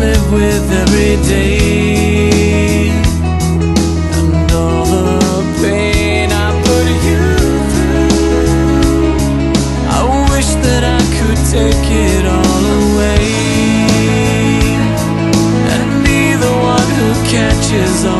live with every day. And all the pain I put you through. I wish that I could take it all away. And be the one who catches on.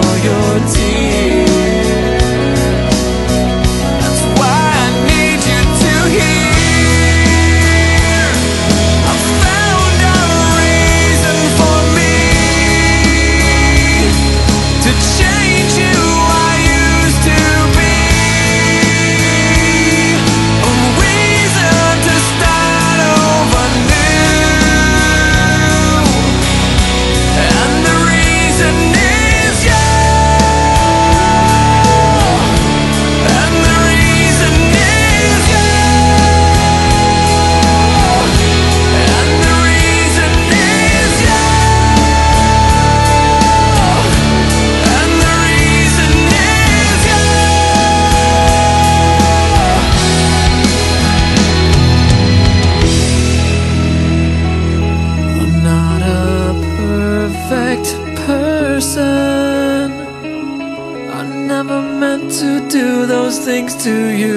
Meant to do those things to you.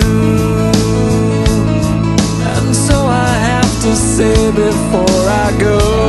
And so I have to say before I go